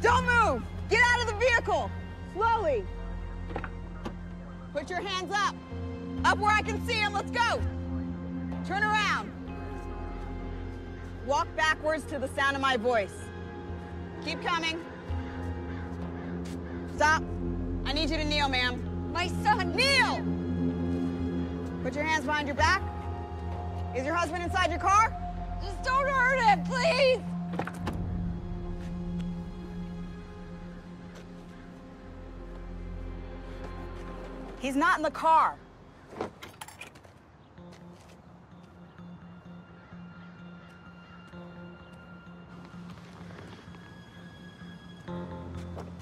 Don't move! Get out of the vehicle! Slowly! Put your hands up! Up where I can see them, let's go! Turn around. Walk backwards to the sound of my voice. Keep coming. Stop. I need you to kneel, ma'am. My son! Kneel! Put your hands behind your back. Is your husband inside your car? Just don't hurt him, please! He's not in the car.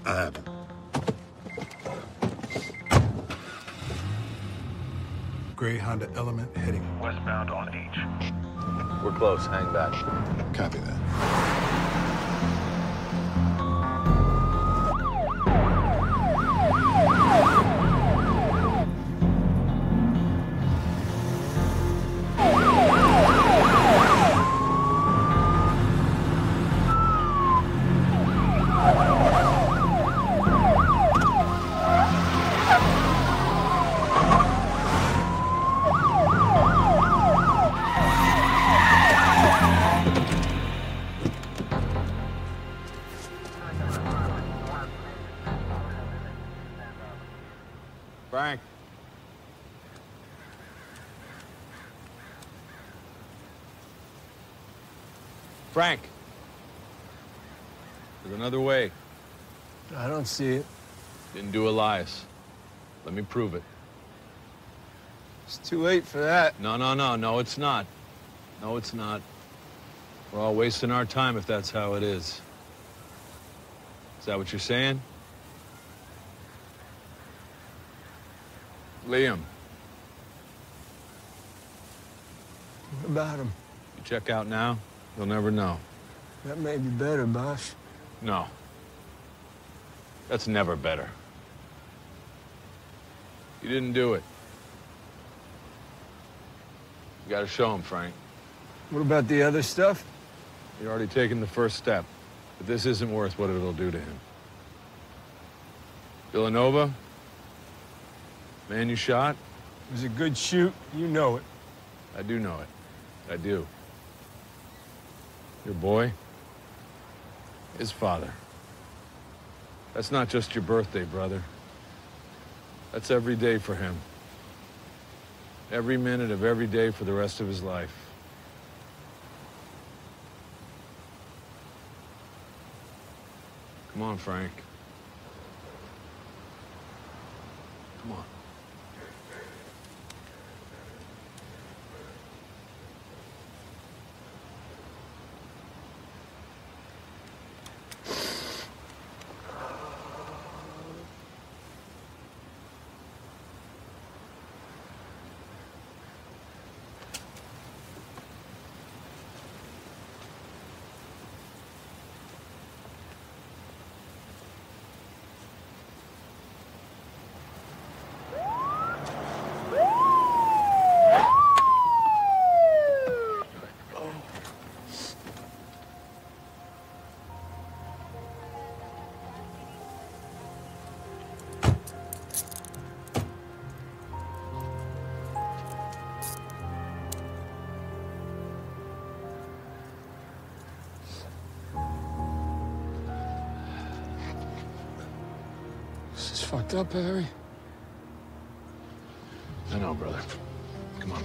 I haven't. Gray Honda Element heading. Westbound on H. We're close. Hang back. Copy that. Frank. Frank. There's another way. I don't see it. Didn't do Elias. Let me prove it. It's too late for that. No, no, no, no, it's not. No, it's not. We're all wasting our time if that's how it is. Is that what you're saying? Liam, What about him? you check out now, you'll never know. That may be better, boss. No. That's never better. You didn't do it. You gotta show him, Frank. What about the other stuff? You're already taking the first step, but this isn't worth what it'll do to him. Villanova, man you shot, It was a good shoot. You know it. I do know it. I do. Your boy, his father. That's not just your birthday, brother. That's every day for him. Every minute of every day for the rest of his life. Come on, Frank. Come on. Fucked up, Harry. I know, brother. Come on.